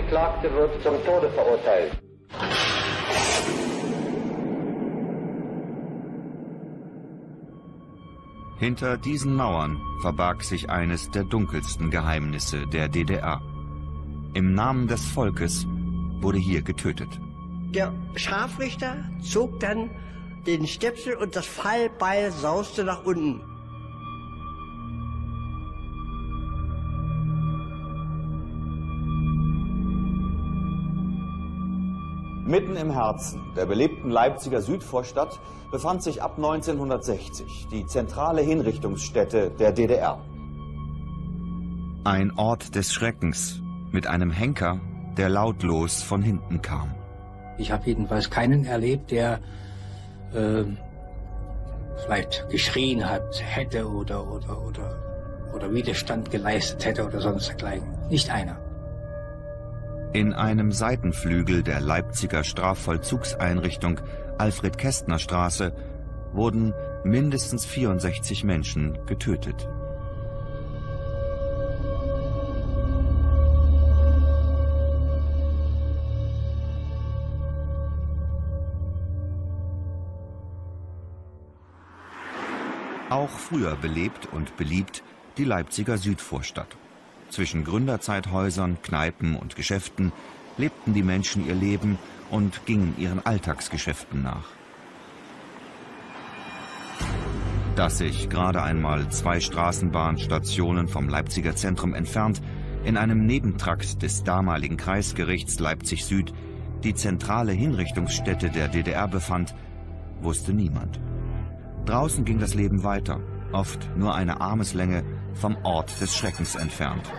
Angeklagte wird zum Tode verurteilt. Hinter diesen Mauern verbarg sich eines der dunkelsten Geheimnisse der DDR. Im Namen des Volkes wurde hier getötet. Der Scharfrichter zog dann den Stöpsel und das Fallbeil sauste nach unten. Mitten im Herzen der belebten Leipziger Südvorstadt befand sich ab 1960 die zentrale Hinrichtungsstätte der DDR. Ein Ort des Schreckens mit einem Henker, der lautlos von hinten kam. Ich habe jedenfalls keinen erlebt, der äh, vielleicht geschrien hat, hätte oder, oder, oder, oder Widerstand geleistet hätte oder sonst dergleichen. Nicht einer. In einem Seitenflügel der Leipziger Strafvollzugseinrichtung Alfred Kästner Straße wurden mindestens 64 Menschen getötet. Auch früher belebt und beliebt die Leipziger Südvorstadt. Zwischen Gründerzeithäusern, Kneipen und Geschäften lebten die Menschen ihr Leben und gingen ihren Alltagsgeschäften nach. Dass sich gerade einmal zwei Straßenbahnstationen vom Leipziger Zentrum entfernt in einem Nebentrakt des damaligen Kreisgerichts Leipzig Süd die zentrale Hinrichtungsstätte der DDR befand, wusste niemand. Draußen ging das Leben weiter, oft nur eine Armeslänge vom Ort des Schreckens entfernt.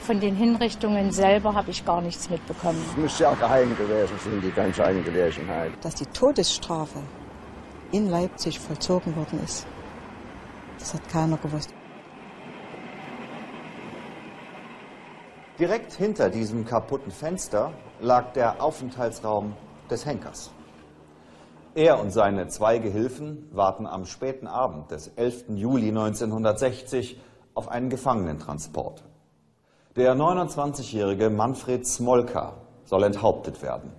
Von den Hinrichtungen selber habe ich gar nichts mitbekommen. Es muss ja geheim gewesen sein, die ganze Angelegenheit. Dass die Todesstrafe in Leipzig vollzogen worden ist, das hat keiner gewusst. Direkt hinter diesem kaputten Fenster lag der Aufenthaltsraum des Henkers. Er und seine zwei Gehilfen warten am späten Abend des 11. Juli 1960 auf einen Gefangenentransport. Der 29-jährige Manfred Smolka soll enthauptet werden.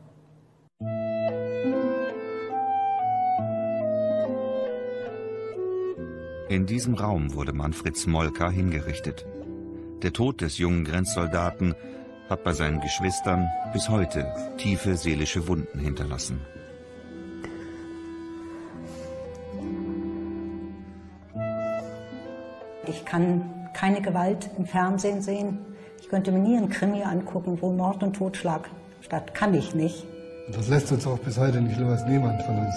In diesem Raum wurde Manfred Smolka hingerichtet. Der Tod des jungen Grenzsoldaten hat bei seinen Geschwistern bis heute tiefe seelische Wunden hinterlassen. Ich kann keine Gewalt im Fernsehen sehen. Ich könnte mir nie einen Krimi angucken, wo Mord und Totschlag statt. Kann ich nicht. Das lässt uns auch bis heute nicht los, niemand von uns.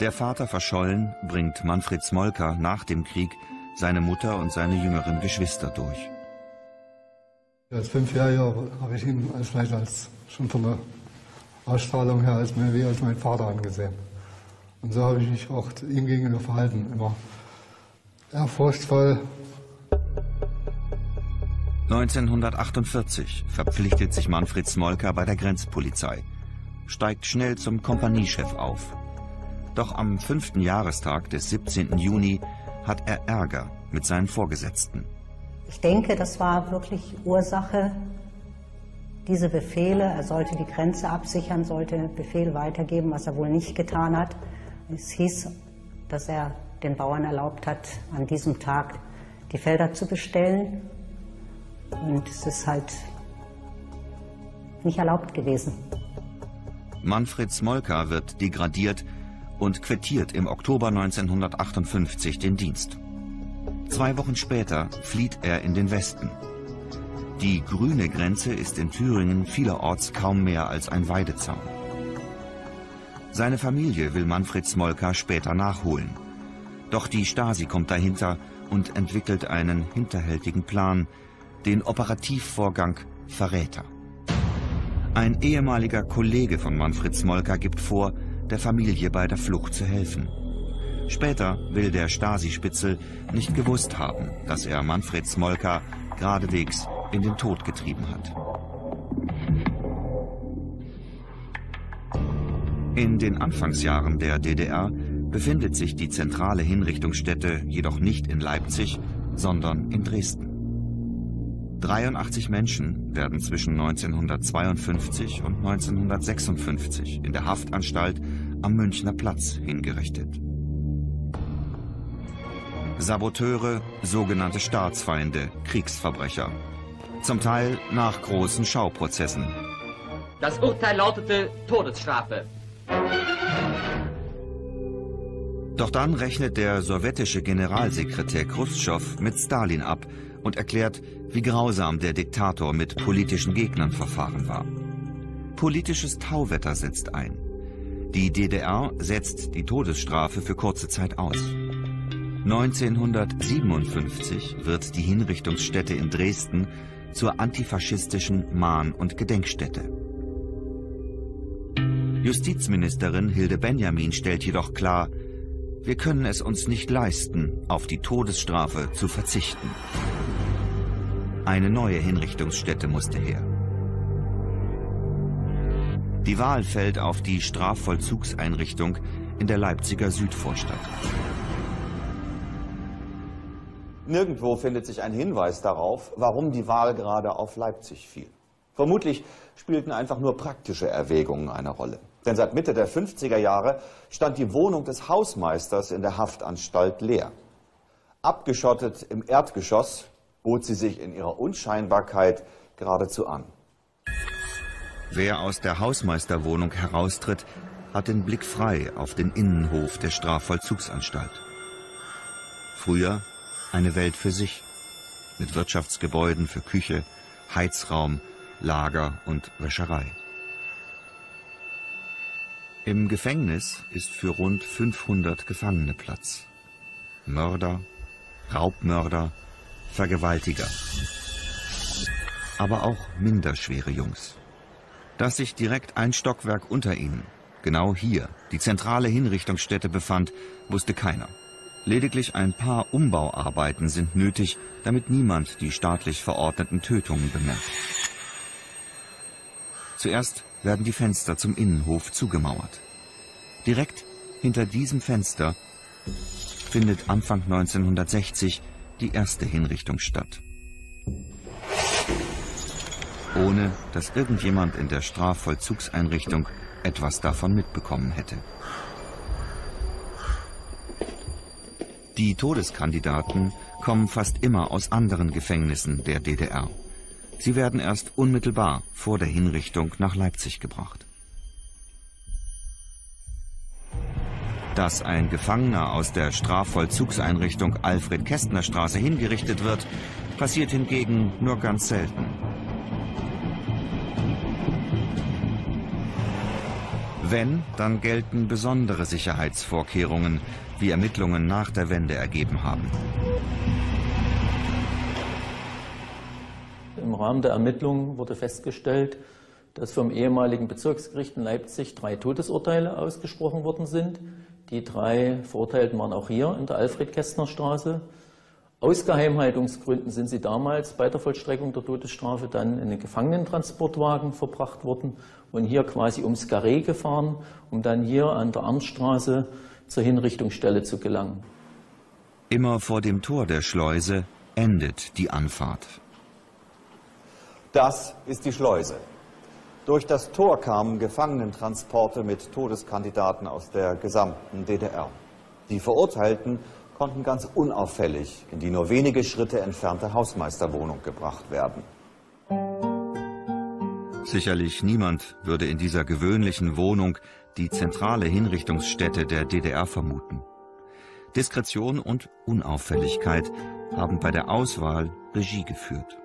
Der Vater verschollen bringt Manfred Smolka nach dem Krieg seine Mutter und seine jüngeren Geschwister durch. Als Fünfjähriger habe ich ihn als vielleicht als schon von der Ausstrahlung her als mehr wie als mein Vater angesehen. Und so habe ich mich auch ihm gegenüber verhalten, immer ehrfurchtsvoll. 1948 verpflichtet sich Manfred Smolka bei der Grenzpolizei, steigt schnell zum Kompaniechef auf. Doch am fünften Jahrestag des 17. Juni hat er Ärger mit seinen Vorgesetzten. Ich denke, das war wirklich Ursache, diese Befehle. Er sollte die Grenze absichern, sollte Befehl weitergeben, was er wohl nicht getan hat. Es hieß, dass er den Bauern erlaubt hat, an diesem Tag die Felder zu bestellen. Und es ist halt nicht erlaubt gewesen. Manfred Smolka wird degradiert und quittiert im Oktober 1958 den Dienst. Zwei Wochen später flieht er in den Westen. Die grüne Grenze ist in Thüringen vielerorts kaum mehr als ein Weidezaun. Seine Familie will Manfred Smolka später nachholen. Doch die Stasi kommt dahinter und entwickelt einen hinterhältigen Plan, den Operativvorgang Verräter. Ein ehemaliger Kollege von Manfred Smolka gibt vor, der Familie bei der Flucht zu helfen. Später will der Stasi-Spitzel nicht gewusst haben, dass er Manfred Smolka geradewegs in den Tod getrieben hat. In den Anfangsjahren der DDR befindet sich die zentrale Hinrichtungsstätte jedoch nicht in Leipzig, sondern in Dresden. 83 Menschen werden zwischen 1952 und 1956 in der Haftanstalt am Münchner Platz hingerichtet. Saboteure, sogenannte Staatsfeinde, Kriegsverbrecher. Zum Teil nach großen Schauprozessen. Das Urteil lautete Todesstrafe. Doch dann rechnet der sowjetische Generalsekretär Khrushchev mit Stalin ab und erklärt, wie grausam der Diktator mit politischen Gegnern verfahren war. Politisches Tauwetter setzt ein. Die DDR setzt die Todesstrafe für kurze Zeit aus. 1957 wird die Hinrichtungsstätte in Dresden zur antifaschistischen Mahn- und Gedenkstätte. Justizministerin Hilde Benjamin stellt jedoch klar, wir können es uns nicht leisten, auf die Todesstrafe zu verzichten. Eine neue Hinrichtungsstätte musste her. Die Wahl fällt auf die Strafvollzugseinrichtung in der Leipziger Südvorstadt. Nirgendwo findet sich ein Hinweis darauf, warum die Wahl gerade auf Leipzig fiel. Vermutlich spielten einfach nur praktische Erwägungen eine Rolle. Denn seit Mitte der 50er Jahre stand die Wohnung des Hausmeisters in der Haftanstalt leer. Abgeschottet im Erdgeschoss bot sie sich in ihrer Unscheinbarkeit geradezu an. Wer aus der Hausmeisterwohnung heraustritt, hat den Blick frei auf den Innenhof der Strafvollzugsanstalt. Früher eine Welt für sich, mit Wirtschaftsgebäuden für Küche, Heizraum, Lager und Wäscherei. Im Gefängnis ist für rund 500 Gefangene Platz. Mörder, Raubmörder, Vergewaltiger. Aber auch minderschwere Jungs. Dass sich direkt ein Stockwerk unter ihnen, genau hier, die zentrale Hinrichtungsstätte befand, wusste keiner. Lediglich ein paar Umbauarbeiten sind nötig, damit niemand die staatlich verordneten Tötungen bemerkt. Zuerst werden die Fenster zum Innenhof zugemauert. Direkt hinter diesem Fenster findet Anfang 1960 die erste Hinrichtung statt. Ohne dass irgendjemand in der Strafvollzugseinrichtung etwas davon mitbekommen hätte. Die Todeskandidaten kommen fast immer aus anderen Gefängnissen der DDR. Sie werden erst unmittelbar vor der Hinrichtung nach Leipzig gebracht. Dass ein Gefangener aus der Strafvollzugseinrichtung Alfred-Kästner-Straße hingerichtet wird, passiert hingegen nur ganz selten. Wenn, dann gelten besondere Sicherheitsvorkehrungen, wie Ermittlungen nach der Wende ergeben haben. Im Rahmen der Ermittlungen wurde festgestellt, dass vom ehemaligen Bezirksgericht in Leipzig drei Todesurteile ausgesprochen worden sind. Die drei Verurteilten waren auch hier in der Alfred-Kästner-Straße. Aus Geheimhaltungsgründen sind sie damals bei der Vollstreckung der Todesstrafe dann in den Gefangenentransportwagen verbracht worden und hier quasi ums Garé gefahren, um dann hier an der Arnstraße zur Hinrichtungsstelle zu gelangen. Immer vor dem Tor der Schleuse endet die Anfahrt. Das ist die Schleuse. Durch das Tor kamen Gefangenentransporte mit Todeskandidaten aus der gesamten DDR. Die Verurteilten konnten ganz unauffällig in die nur wenige Schritte entfernte Hausmeisterwohnung gebracht werden. Sicherlich niemand würde in dieser gewöhnlichen Wohnung die zentrale Hinrichtungsstätte der DDR vermuten. Diskretion und Unauffälligkeit haben bei der Auswahl Regie geführt.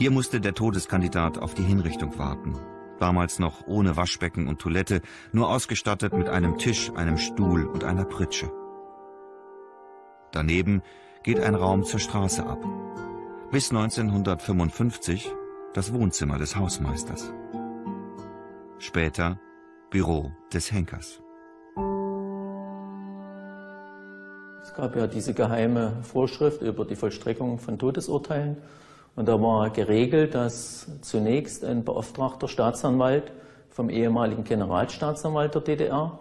Hier musste der Todeskandidat auf die Hinrichtung warten. Damals noch ohne Waschbecken und Toilette, nur ausgestattet mit einem Tisch, einem Stuhl und einer Pritsche. Daneben geht ein Raum zur Straße ab. Bis 1955 das Wohnzimmer des Hausmeisters. Später Büro des Henkers. Es gab ja diese geheime Vorschrift über die Vollstreckung von Todesurteilen. Und da war geregelt, dass zunächst ein beauftragter Staatsanwalt vom ehemaligen Generalstaatsanwalt der DDR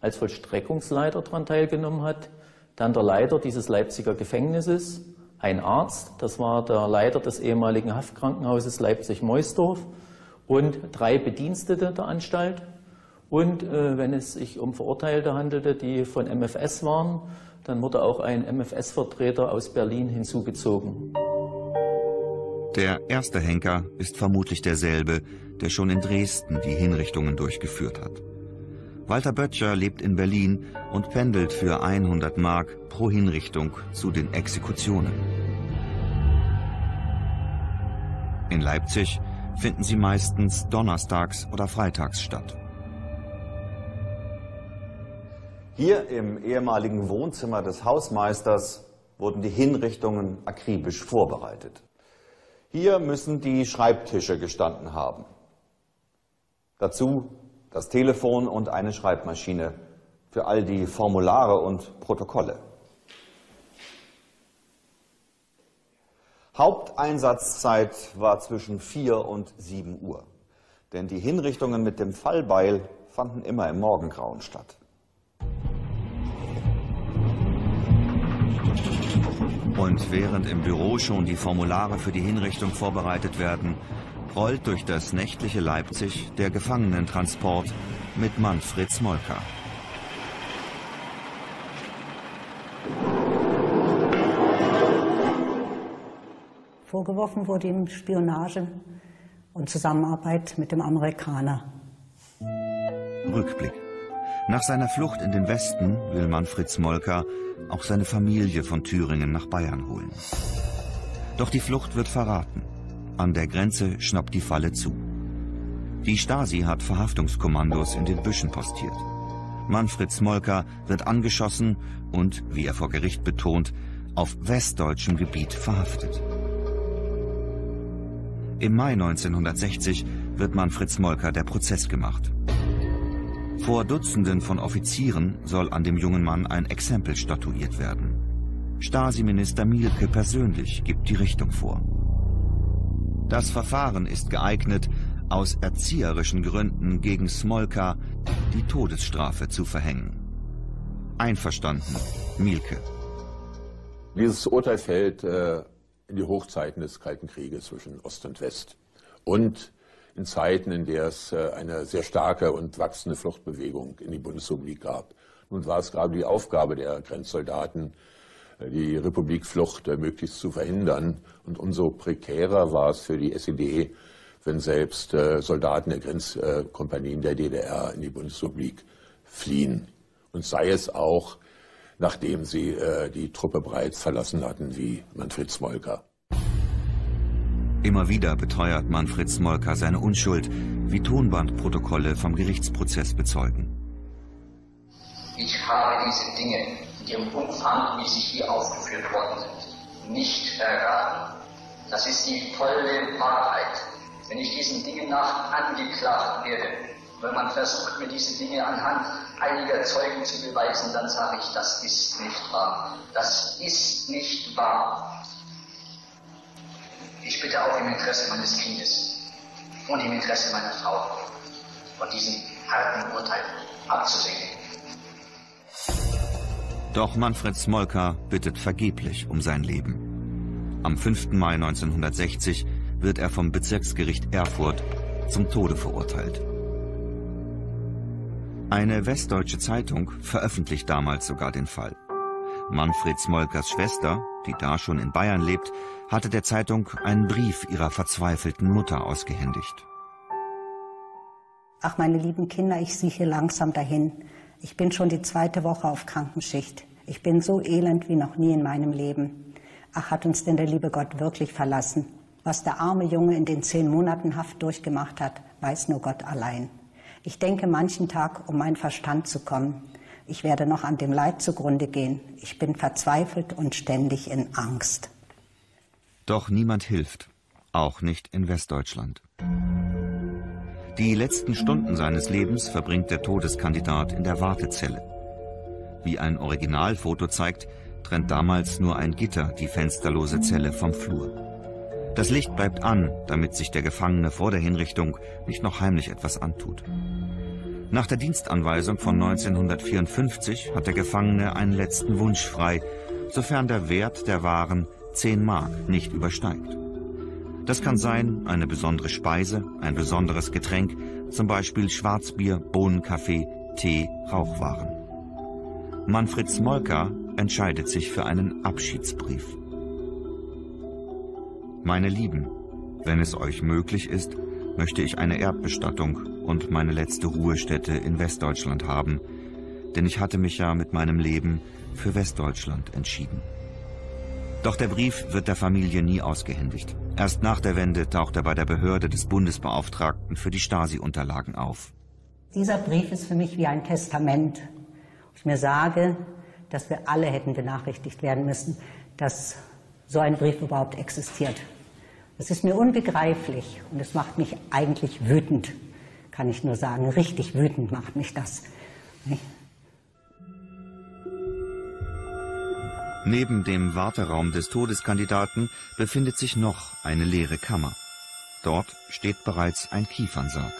als Vollstreckungsleiter daran teilgenommen hat, dann der Leiter dieses Leipziger Gefängnisses, ein Arzt, das war der Leiter des ehemaligen Haftkrankenhauses Leipzig-Meusdorf und drei Bedienstete der Anstalt. Und äh, wenn es sich um Verurteilte handelte, die von MFS waren, dann wurde auch ein MFS-Vertreter aus Berlin hinzugezogen. Der erste Henker ist vermutlich derselbe, der schon in Dresden die Hinrichtungen durchgeführt hat. Walter Böttcher lebt in Berlin und pendelt für 100 Mark pro Hinrichtung zu den Exekutionen. In Leipzig finden sie meistens donnerstags oder freitags statt. Hier im ehemaligen Wohnzimmer des Hausmeisters wurden die Hinrichtungen akribisch vorbereitet. Hier müssen die Schreibtische gestanden haben. Dazu das Telefon und eine Schreibmaschine für all die Formulare und Protokolle. Haupteinsatzzeit war zwischen 4 und 7 Uhr, denn die Hinrichtungen mit dem Fallbeil fanden immer im Morgengrauen statt. Und während im Büro schon die Formulare für die Hinrichtung vorbereitet werden, rollt durch das nächtliche Leipzig der Gefangenentransport mit Manfred Smolka. Vorgeworfen wurde ihm Spionage und Zusammenarbeit mit dem Amerikaner. Rückblick. Nach seiner Flucht in den Westen will Manfred Smolka auch seine Familie von Thüringen nach Bayern holen. Doch die Flucht wird verraten. An der Grenze schnappt die Falle zu. Die Stasi hat Verhaftungskommandos in den Büschen postiert. Manfred Smolka wird angeschossen und, wie er vor Gericht betont, auf westdeutschem Gebiet verhaftet. Im Mai 1960 wird Manfred Smolka der Prozess gemacht. Vor Dutzenden von Offizieren soll an dem jungen Mann ein Exempel statuiert werden. Stasi-Minister Mielke persönlich gibt die Richtung vor. Das Verfahren ist geeignet, aus erzieherischen Gründen gegen Smolka die Todesstrafe zu verhängen. Einverstanden, Mielke. Dieses Urteil fällt äh, in die Hochzeiten des Kalten Krieges zwischen Ost und West und in Zeiten, in der es äh, eine sehr starke und wachsende Fluchtbewegung in die Bundesrepublik gab. Nun war es gerade die Aufgabe der Grenzsoldaten, die Republikflucht möglichst zu verhindern. Und umso prekärer war es für die SED, wenn selbst äh, Soldaten der Grenzkompanien der DDR in die Bundesrepublik fliehen. Und sei es auch, nachdem sie äh, die Truppe bereits verlassen hatten, wie Manfred Smolka. Immer wieder beteuert Manfred Smolka seine Unschuld, wie Tonbandprotokolle vom Gerichtsprozess bezeugen. Ich habe diese Dinge ihrem Umfang, wie sie hier aufgeführt worden sind, nicht erraten. Das ist die volle Wahrheit. Wenn ich diesen Dingen nach angeklagt werde, wenn man versucht, mir diese Dinge anhand einiger Zeugen zu beweisen, dann sage ich, das ist nicht wahr. Das ist nicht wahr. Ich bitte auch im Interesse meines Kindes und im Interesse meiner Frau von diesem harten Urteil abzusehen. Doch Manfred Smolka bittet vergeblich um sein Leben. Am 5. Mai 1960 wird er vom Bezirksgericht Erfurt zum Tode verurteilt. Eine westdeutsche Zeitung veröffentlicht damals sogar den Fall. Manfred Smolkers Schwester, die da schon in Bayern lebt, hatte der Zeitung einen Brief ihrer verzweifelten Mutter ausgehändigt. Ach, meine lieben Kinder, ich sieche langsam dahin. Ich bin schon die zweite Woche auf Krankenschicht. Ich bin so elend wie noch nie in meinem Leben. Ach, hat uns denn der liebe Gott wirklich verlassen? Was der arme Junge in den zehn Monaten Haft durchgemacht hat, weiß nur Gott allein. Ich denke manchen Tag, um meinen Verstand zu kommen. Ich werde noch an dem Leid zugrunde gehen. Ich bin verzweifelt und ständig in Angst. Doch niemand hilft, auch nicht in Westdeutschland. Die letzten Stunden seines Lebens verbringt der Todeskandidat in der Wartezelle. Wie ein Originalfoto zeigt, trennt damals nur ein Gitter die fensterlose Zelle vom Flur. Das Licht bleibt an, damit sich der Gefangene vor der Hinrichtung nicht noch heimlich etwas antut. Nach der Dienstanweisung von 1954 hat der Gefangene einen letzten Wunsch frei, sofern der Wert der Waren 10 Mark nicht übersteigt. Das kann sein eine besondere Speise, ein besonderes Getränk, zum Beispiel Schwarzbier, Bohnenkaffee, Tee, Rauchwaren. Manfred Smolka entscheidet sich für einen Abschiedsbrief. Meine Lieben, wenn es euch möglich ist, möchte ich eine Erdbestattung und meine letzte Ruhestätte in Westdeutschland haben, denn ich hatte mich ja mit meinem Leben für Westdeutschland entschieden. Doch der Brief wird der Familie nie ausgehändigt. Erst nach der Wende taucht er bei der Behörde des Bundesbeauftragten für die Stasi-Unterlagen auf. Dieser Brief ist für mich wie ein Testament. Ich mir sage, dass wir alle hätten benachrichtigt werden müssen, dass so ein Brief überhaupt existiert. Das ist mir unbegreiflich und es macht mich eigentlich wütend, kann ich nur sagen. Richtig wütend macht mich das. Neben dem Warteraum des Todeskandidaten befindet sich noch eine leere Kammer. Dort steht bereits ein Kiefernsarg.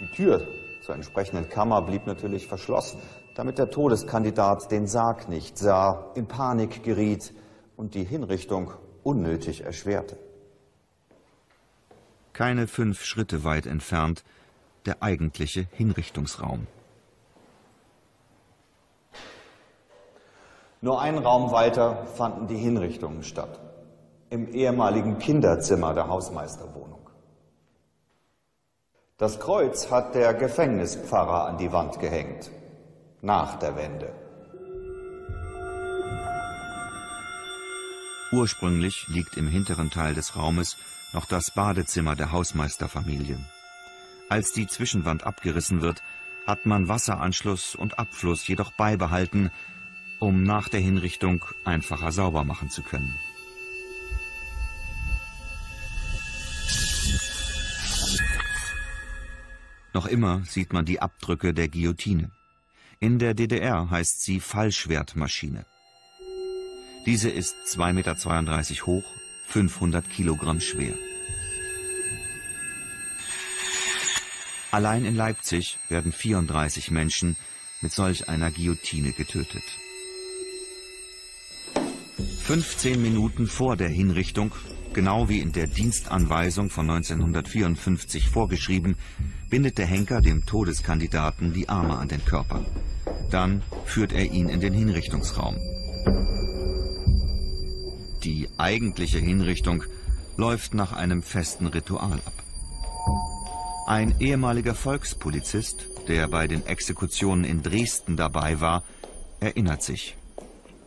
Die Tür zur entsprechenden Kammer blieb natürlich verschlossen, damit der Todeskandidat den Sarg nicht sah, in Panik geriet und die Hinrichtung unnötig erschwerte. Keine fünf Schritte weit entfernt der eigentliche Hinrichtungsraum. Nur einen Raum weiter fanden die Hinrichtungen statt. Im ehemaligen Kinderzimmer der Hausmeisterwohnung. Das Kreuz hat der Gefängnispfarrer an die Wand gehängt. Nach der Wende. Ursprünglich liegt im hinteren Teil des Raumes noch das Badezimmer der Hausmeisterfamilie. Als die Zwischenwand abgerissen wird, hat man Wasseranschluss und Abfluss jedoch beibehalten, um nach der Hinrichtung einfacher sauber machen zu können. Noch immer sieht man die Abdrücke der Guillotine. In der DDR heißt sie Fallschwertmaschine. Diese ist 2,32 Meter hoch, 500 Kilogramm schwer. Allein in Leipzig werden 34 Menschen mit solch einer Guillotine getötet. 15 Minuten vor der Hinrichtung, genau wie in der Dienstanweisung von 1954 vorgeschrieben, bindet der Henker dem Todeskandidaten die Arme an den Körper. Dann führt er ihn in den Hinrichtungsraum. Die eigentliche Hinrichtung läuft nach einem festen Ritual ab. Ein ehemaliger Volkspolizist, der bei den Exekutionen in Dresden dabei war, erinnert sich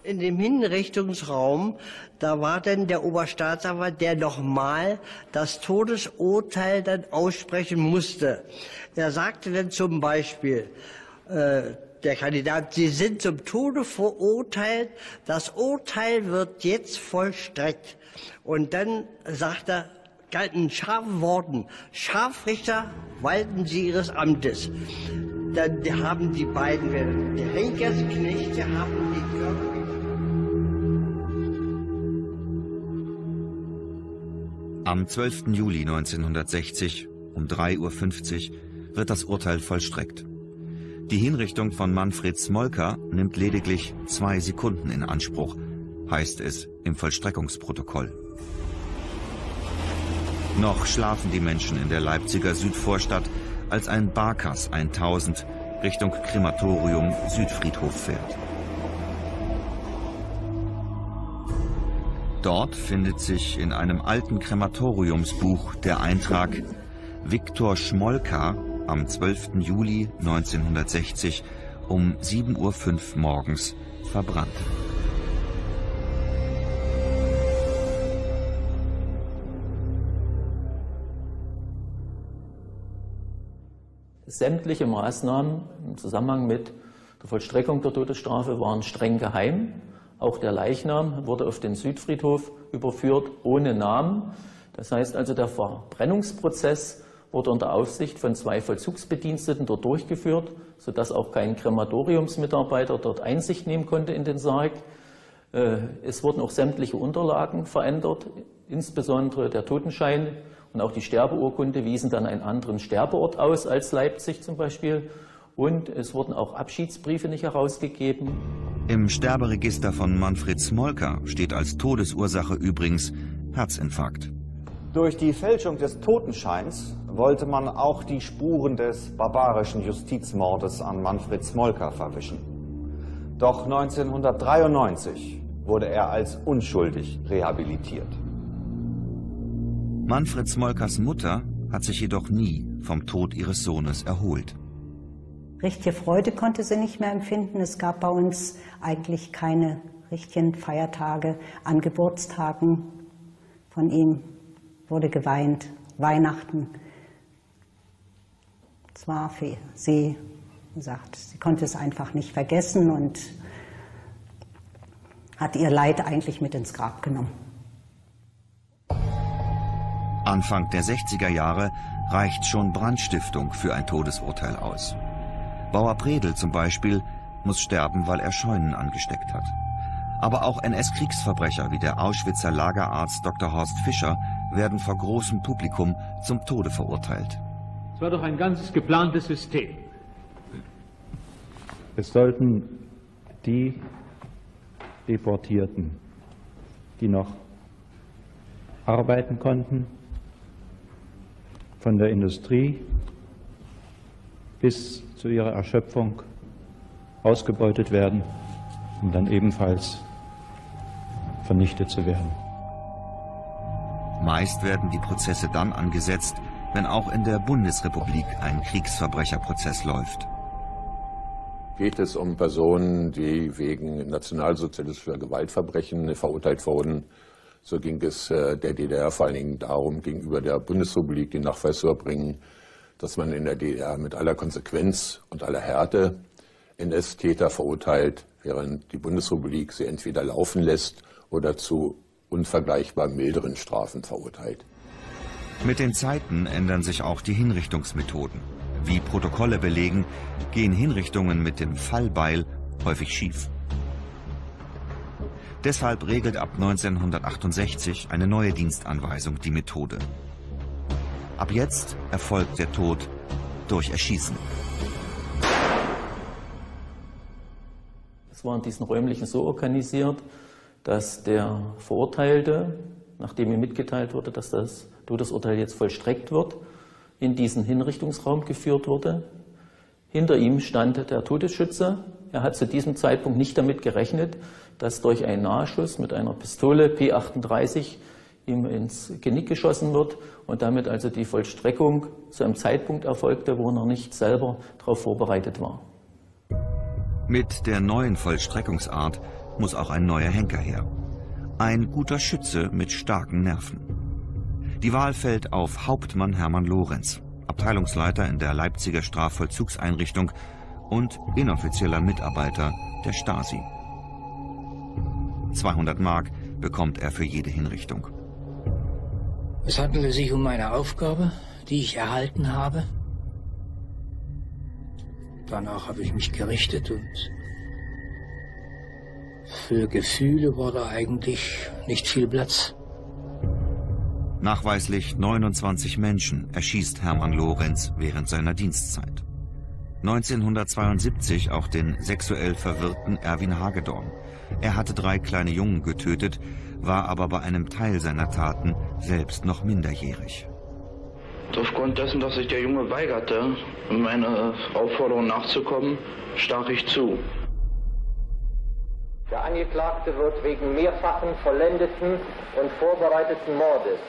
in dem Hinrichtungsraum, da war dann der Oberstaatsanwalt, der nochmal das Todesurteil dann aussprechen musste. Er sagte dann zum Beispiel, äh, der Kandidat, Sie sind zum Tode verurteilt, das Urteil wird jetzt vollstreckt. Und dann sagt er, in scharfen Worten, Scharfrichter, walten Sie Ihres Amtes. Dann haben die beiden, die Henkersknechte haben die Körper Am 12. Juli 1960 um 3.50 Uhr wird das Urteil vollstreckt. Die Hinrichtung von Manfred Smolka nimmt lediglich zwei Sekunden in Anspruch, heißt es im Vollstreckungsprotokoll. Noch schlafen die Menschen in der Leipziger Südvorstadt, als ein Barkas 1000 Richtung Krematorium Südfriedhof fährt. Dort findet sich in einem alten Krematoriumsbuch der Eintrag Viktor Schmolka am 12. Juli 1960 um 7.05 Uhr morgens verbrannt. Sämtliche Maßnahmen im Zusammenhang mit der Vollstreckung der Todesstrafe waren streng geheim. Auch der Leichnam wurde auf den Südfriedhof überführt ohne Namen. Das heißt also, der Verbrennungsprozess wurde unter Aufsicht von zwei Vollzugsbediensteten dort durchgeführt, sodass auch kein Krematoriumsmitarbeiter dort Einsicht nehmen konnte in den Sarg. Äh, es wurden auch sämtliche Unterlagen verändert, insbesondere der Totenschein Und auch die Sterbeurkunde wiesen dann einen anderen Sterbeort aus als Leipzig zum Beispiel. Und es wurden auch Abschiedsbriefe nicht herausgegeben. Im Sterberegister von Manfred Smolka steht als Todesursache übrigens Herzinfarkt. Durch die Fälschung des Totenscheins wollte man auch die Spuren des barbarischen Justizmordes an Manfred Smolka verwischen. Doch 1993 wurde er als unschuldig rehabilitiert. Manfred Smolkas Mutter hat sich jedoch nie vom Tod ihres Sohnes erholt. Richtige Freude konnte sie nicht mehr empfinden. Es gab bei uns eigentlich keine richtigen Feiertage. An Geburtstagen von ihm wurde geweint. Weihnachten. Es war für sie, gesagt, sie konnte es einfach nicht vergessen und hat ihr Leid eigentlich mit ins Grab genommen. Anfang der 60er Jahre reicht schon Brandstiftung für ein Todesurteil aus. Bauer Predel zum Beispiel muss sterben, weil er Scheunen angesteckt hat. Aber auch NS-Kriegsverbrecher wie der Auschwitzer Lagerarzt Dr. Horst Fischer werden vor großem Publikum zum Tode verurteilt. Es war doch ein ganzes geplantes System. Es sollten die Deportierten, die noch arbeiten konnten, von der Industrie bis zu ihrer Erschöpfung ausgebeutet werden, um dann ebenfalls vernichtet zu werden. Meist werden die Prozesse dann angesetzt, wenn auch in der Bundesrepublik ein Kriegsverbrecherprozess läuft. Geht es um Personen, die wegen nationalsozialistischer Gewaltverbrechen verurteilt wurden, so ging es äh, der DDR vor allen Dingen darum, gegenüber der Bundesrepublik den Nachweis zu erbringen, dass man in der DDR mit aller Konsequenz und aller Härte NS-Täter verurteilt, während die Bundesrepublik sie entweder laufen lässt oder zu unvergleichbar milderen Strafen verurteilt. Mit den Zeiten ändern sich auch die Hinrichtungsmethoden. Wie Protokolle belegen, gehen Hinrichtungen mit dem Fallbeil häufig schief. Deshalb regelt ab 1968 eine neue Dienstanweisung die Methode. Ab jetzt erfolgt der Tod durch Erschießen. Es war in diesen Räumlichen so organisiert, dass der Verurteilte, nachdem ihm mitgeteilt wurde, dass das Todesurteil jetzt vollstreckt wird, in diesen Hinrichtungsraum geführt wurde. Hinter ihm stand der Todesschütze. Er hat zu diesem Zeitpunkt nicht damit gerechnet, dass durch einen Nahschuss mit einer Pistole P38 ihm ins Genick geschossen wird und damit also die Vollstreckung zu einem Zeitpunkt erfolgte, wo er noch nicht selber darauf vorbereitet war. Mit der neuen Vollstreckungsart muss auch ein neuer Henker her. Ein guter Schütze mit starken Nerven. Die Wahl fällt auf Hauptmann Hermann Lorenz, Abteilungsleiter in der Leipziger Strafvollzugseinrichtung und inoffizieller Mitarbeiter der Stasi. 200 Mark bekommt er für jede Hinrichtung. Es handelte sich um eine Aufgabe, die ich erhalten habe. Danach habe ich mich gerichtet und für Gefühle war da eigentlich nicht viel Platz. Nachweislich 29 Menschen erschießt Hermann Lorenz während seiner Dienstzeit. 1972 auch den sexuell verwirrten Erwin Hagedorn. Er hatte drei kleine Jungen getötet, war aber bei einem Teil seiner Taten selbst noch minderjährig. Aufgrund dessen, dass sich der Junge weigerte, meiner Aufforderung nachzukommen, stach ich zu. Der Angeklagte wird wegen mehrfachen vollendeten und vorbereiteten Mordes,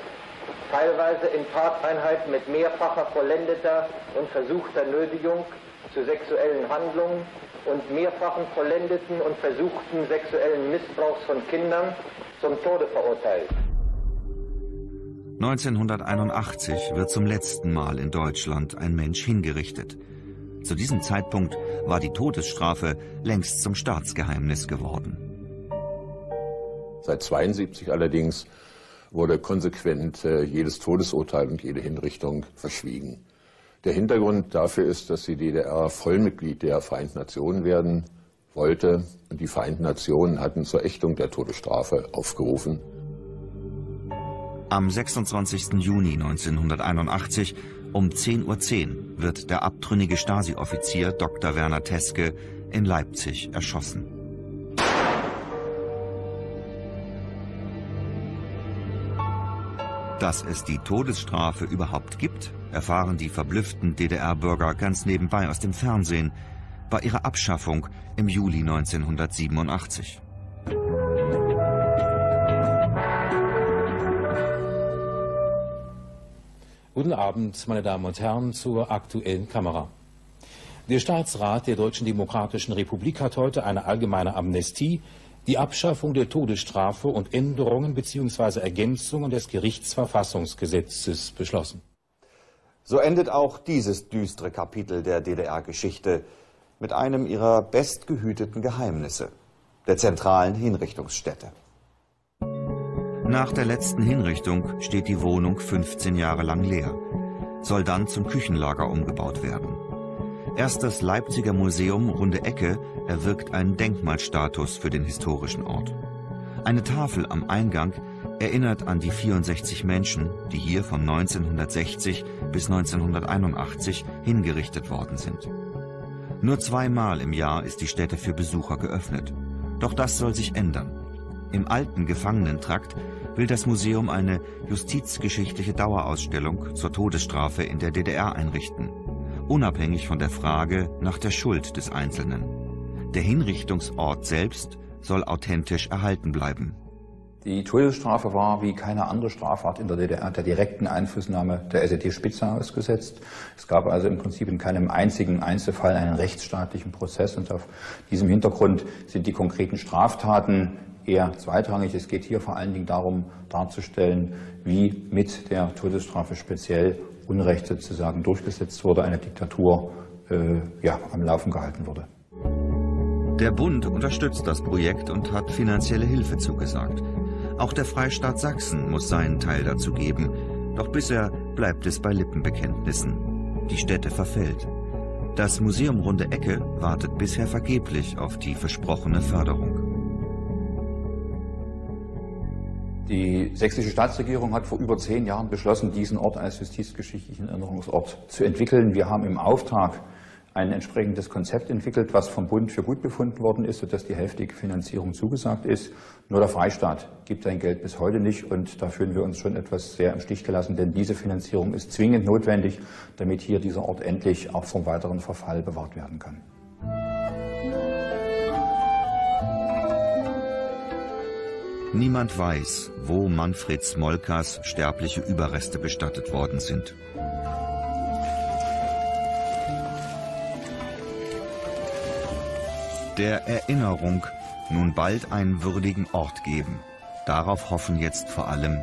teilweise in Tateinheit mit mehrfacher vollendeter und versuchter Nötigung zu sexuellen Handlungen und mehrfachen vollendeten und versuchten sexuellen Missbrauchs von Kindern zum Tode verurteilt. 1981 wird zum letzten Mal in Deutschland ein Mensch hingerichtet. Zu diesem Zeitpunkt war die Todesstrafe längst zum Staatsgeheimnis geworden. Seit 72 allerdings wurde konsequent äh, jedes Todesurteil und jede Hinrichtung verschwiegen. Der Hintergrund dafür ist, dass die DDR Vollmitglied der Vereinten Nationen werden wollte und die Vereinten Nationen hatten zur Ächtung der Todesstrafe aufgerufen. Am 26. Juni 1981 um 10.10 Uhr wird der abtrünnige Stasi-Offizier Dr. Werner Teske in Leipzig erschossen. Dass es die Todesstrafe überhaupt gibt, erfahren die verblüfften DDR-Bürger ganz nebenbei aus dem Fernsehen bei ihrer Abschaffung im Juli 1987. Abend, meine Damen und Herren, zur aktuellen Kamera. Der Staatsrat der Deutschen Demokratischen Republik hat heute eine allgemeine Amnestie, die Abschaffung der Todesstrafe und Änderungen bzw. Ergänzungen des Gerichtsverfassungsgesetzes beschlossen. So endet auch dieses düstere Kapitel der DDR-Geschichte mit einem ihrer bestgehüteten Geheimnisse, der zentralen Hinrichtungsstätte. Nach der letzten Hinrichtung steht die Wohnung 15 Jahre lang leer, soll dann zum Küchenlager umgebaut werden. Erst das Leipziger Museum Runde Ecke erwirkt einen Denkmalstatus für den historischen Ort. Eine Tafel am Eingang erinnert an die 64 Menschen, die hier von 1960 bis 1981 hingerichtet worden sind. Nur zweimal im Jahr ist die Stätte für Besucher geöffnet. Doch das soll sich ändern. Im alten Gefangenentrakt will das Museum eine justizgeschichtliche Dauerausstellung zur Todesstrafe in der DDR einrichten, unabhängig von der Frage nach der Schuld des Einzelnen. Der Hinrichtungsort selbst soll authentisch erhalten bleiben. Die Todesstrafe war wie keine andere Strafart in der DDR der direkten Einflussnahme der SED-Spitze ausgesetzt. Es gab also im Prinzip in keinem einzigen Einzelfall einen rechtsstaatlichen Prozess und auf diesem Hintergrund sind die konkreten Straftaten eher zweitrangig. Es geht hier vor allen Dingen darum, darzustellen, wie mit der Todesstrafe speziell Unrecht sozusagen durchgesetzt wurde, eine Diktatur äh, ja, am Laufen gehalten wurde. Der Bund unterstützt das Projekt und hat finanzielle Hilfe zugesagt. Auch der Freistaat Sachsen muss seinen Teil dazu geben. Doch bisher bleibt es bei Lippenbekenntnissen. Die Stätte verfällt. Das Museum Runde Ecke wartet bisher vergeblich auf die versprochene Förderung. Die sächsische Staatsregierung hat vor über zehn Jahren beschlossen, diesen Ort als justizgeschichtlichen Erinnerungsort zu entwickeln. Wir haben im Auftrag ein entsprechendes Konzept entwickelt, was vom Bund für gut befunden worden ist, sodass die hälftige Finanzierung zugesagt ist. Nur der Freistaat gibt sein Geld bis heute nicht und da fühlen wir uns schon etwas sehr im Stich gelassen, denn diese Finanzierung ist zwingend notwendig, damit hier dieser Ort endlich auch vom weiteren Verfall bewahrt werden kann. Niemand weiß, wo Manfred Smolkas sterbliche Überreste bestattet worden sind. Der Erinnerung nun bald einen würdigen Ort geben. Darauf hoffen jetzt vor allem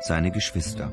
seine Geschwister.